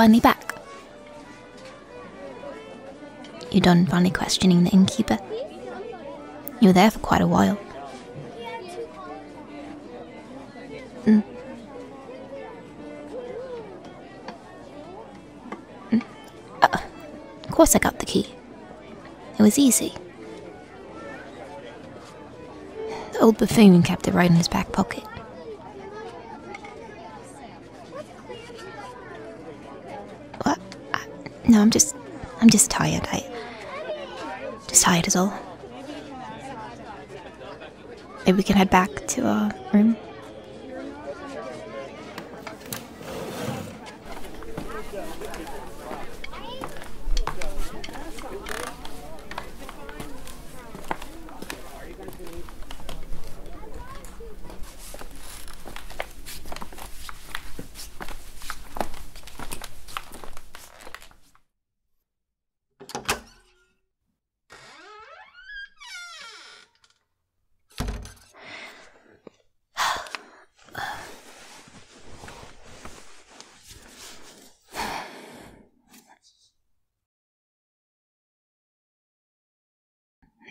finally back? You done finally questioning the innkeeper? You were there for quite a while. Mm. Mm. Uh, of course, I got the key. It was easy. The old buffoon kept it right in his back pocket. What? I, no, I'm just. I'm just tired. I. Just tired is all. Maybe we can head back to our room.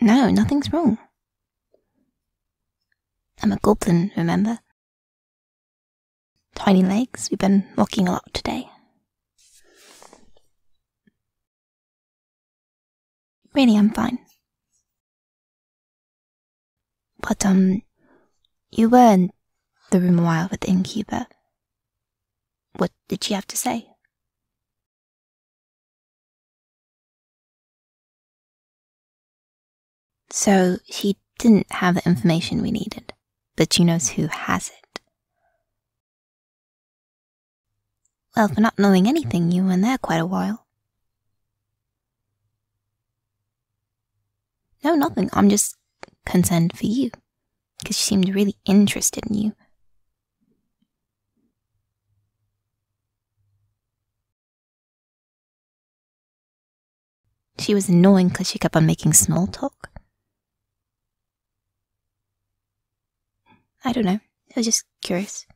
No, nothing's wrong. I'm a goblin, remember? Tiny legs, we've been walking a lot today. Really, I'm fine. But, um, you were in the room a while with the innkeeper. What did she have to say? So she didn't have the information we needed, but she knows who has it. Well, for not knowing anything, you were in there quite a while. No, nothing. I'm just concerned for you, because she seemed really interested in you. She was annoying because she kept on making small talk. I don't know. I was just curious.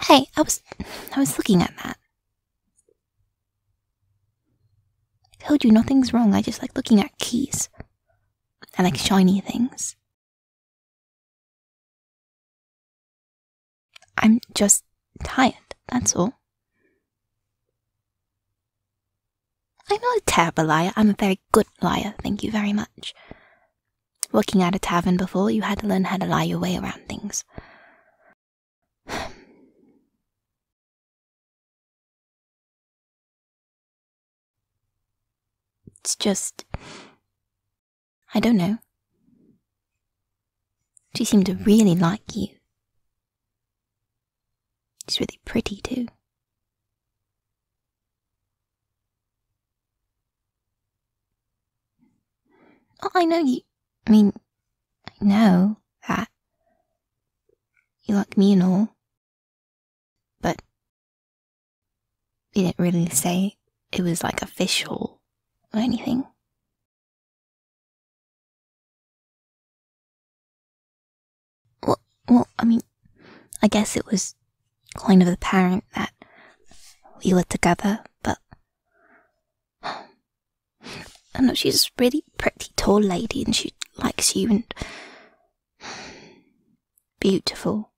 Hey, I was I was looking at that. I told you nothing's wrong. I just like looking at keys. I like shiny things. I'm just tired, that's all. I'm not a terrible liar. I'm a very good liar, thank you very much. Working at a tavern before, you had to learn how to lie your way around things. It's just. I don't know. She seemed to really like you. She's really pretty, too. Oh, I know you. I mean, I know that you like me and all, but you didn't really say it was like official or anything. Well, well, I mean, I guess it was kind of apparent that we were together, but I know she's a really pretty tall lady and she likes you and beautiful.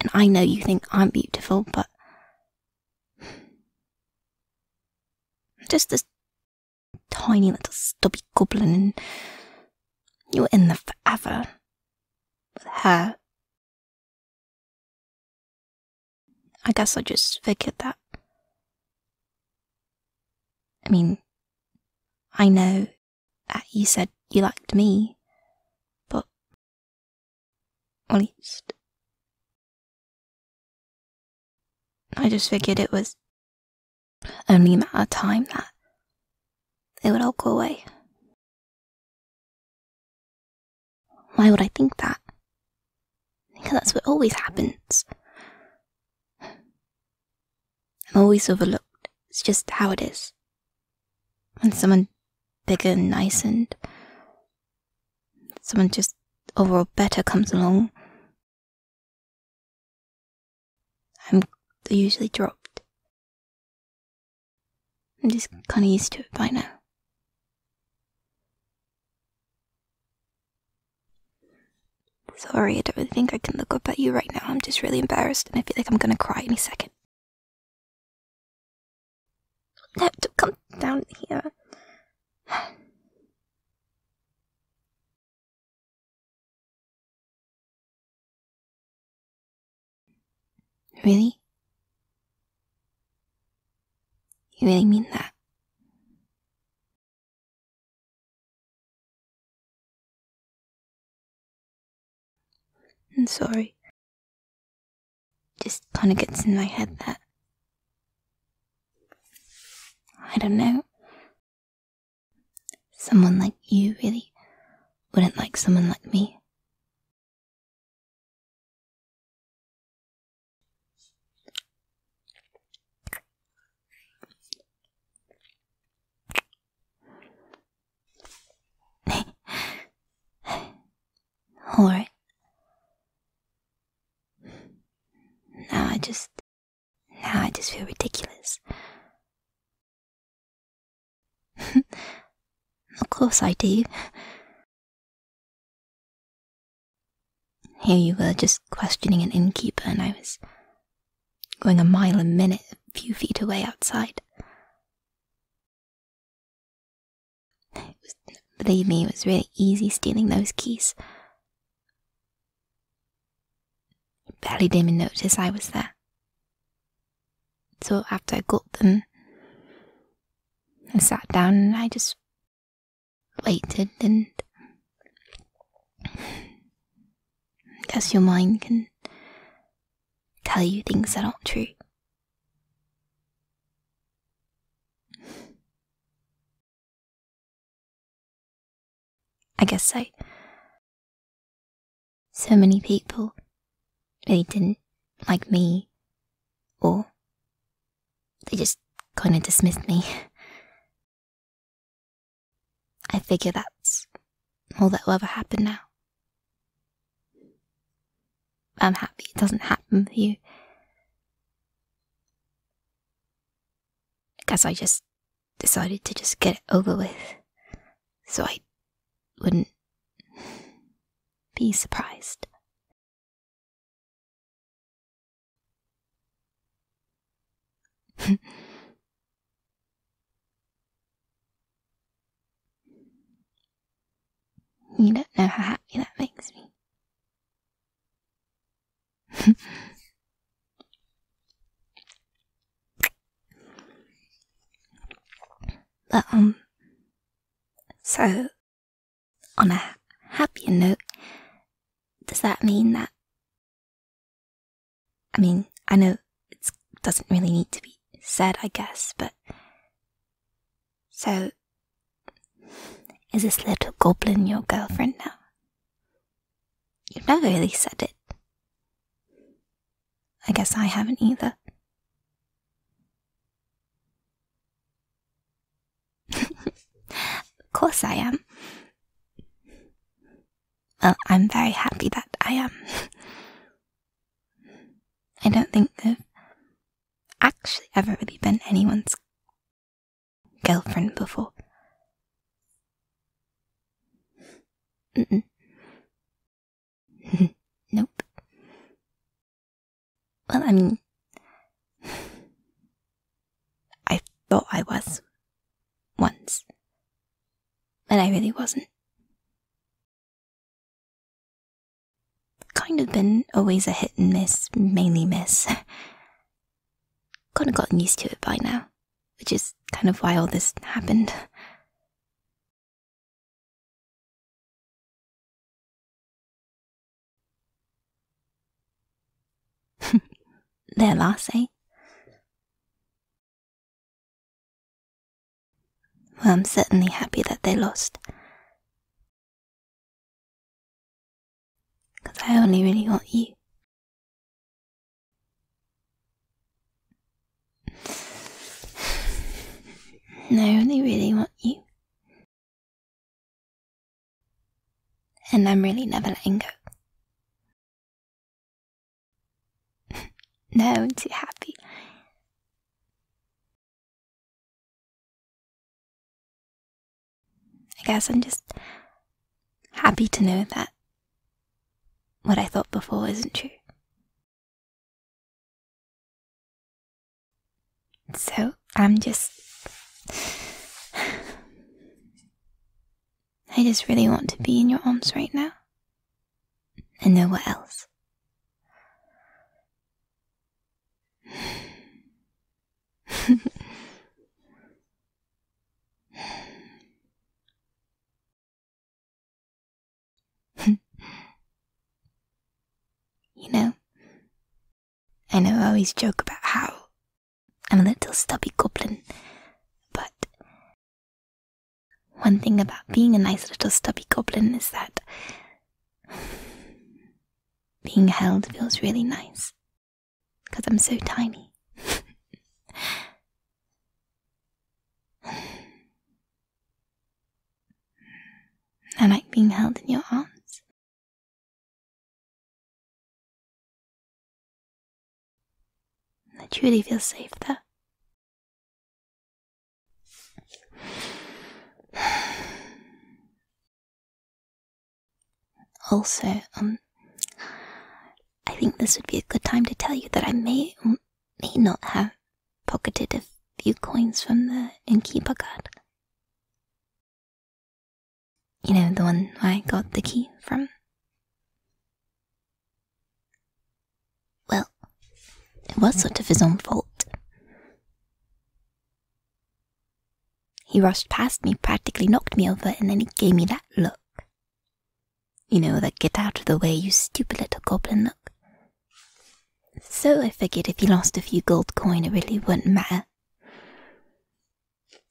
And I know you think I'm beautiful, but just this tiny little stubby goblin and you're in there forever with her. I guess I just figured that. I mean, I know you said you liked me, but at least I just figured it was only a matter of time that they would all go away. Why would I think that? Because that's what always happens. I'm always overlooked. It's just how it is. When someone bigger and nice and someone just overall better comes along, I'm usually dropped. I'm just kind of used to it by now. Sorry, I don't really think I can look up at you right now. I'm just really embarrassed and I feel like I'm gonna cry any second. No, come down here. Really? You really mean that? I'm sorry. Just kind of gets in my head that. I don't know. Someone like you really wouldn't like someone like me. Alright. Now I just. Now I just feel ridiculous. of course I do. Here you were just questioning an innkeeper, and I was going a mile a minute a few feet away outside. It was, believe me, it was really easy stealing those keys. barely didn't even notice I was there. So after I got them, I sat down and I just waited and guess your mind can tell you things that aren't true. I guess so. So many people they didn't like me, or they just kind of dismissed me. I figure that's all that will ever happen now. I'm happy it doesn't happen for you. I guess I just decided to just get it over with so I wouldn't be surprised. You don't know how happy that makes me. but, um, so, on a happier note, does that mean that? I mean, I know it doesn't really need to be said, I guess, but. So. Is this little goblin your girlfriend now? You've never really said it. I guess I haven't either. of course I am. Well, I'm very happy that I am. I don't think that actually ever really been anyone's girlfriend before. Mm-mm. nope. Well, I mean, I thought I was once, but I really wasn't. Kind of been always a hit and miss, mainly miss. kind of gotten used to it by now, which is kind of why all this happened. there, loss, eh? Well, I'm certainly happy that they lost. Because I only really want you. I only really want you. And I'm really never letting go. no, I'm too happy. I guess I'm just happy to know that what I thought before isn't true. So I'm just. I just really want to be in your arms right now. And nowhere else. you know, I know I always joke about how I'm a little stubby goblin, but one thing about being a nice little stubby goblin is that being held feels really nice because I'm so tiny. I like being held in your arms. Truly feel safe there. Also, um, I think this would be a good time to tell you that I may may not have pocketed a few coins from the innkeeper guard. You know, the one I got the key from. Well, it was sort of his own fault. He rushed past me, practically knocked me over, and then he gave me that look. You know, that get out of the way, you stupid little goblin look. So I figured if he lost a few gold coin, it really wouldn't matter.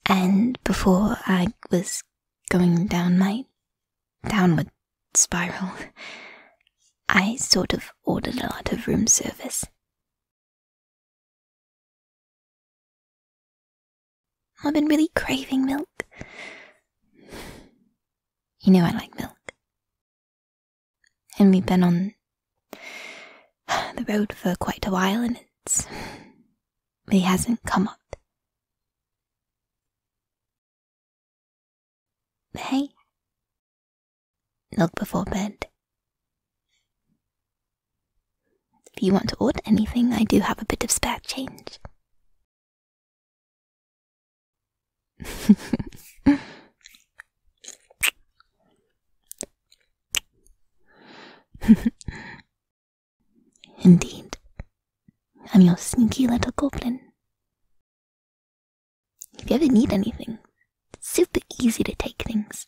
And before I was going down my downward spiral, I sort of ordered a lot of room service. I've been really craving milk. You know I like milk. And we've been on the road for quite a while and it's. He hasn't come up. Hey, milk before bed. If you want to order anything, I do have a bit of spare change. Indeed, I'm your sneaky little goblin. If you ever need anything, it's super easy to take things.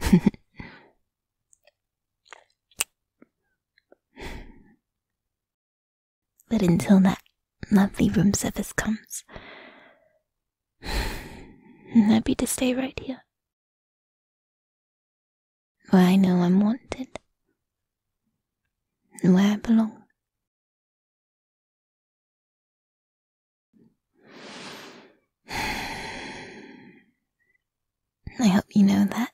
but until that lovely room service comes, I'm happy to stay right here. Where I know I'm wanted and where I belong. I hope you know that.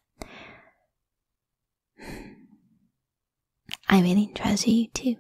I really treasure you too.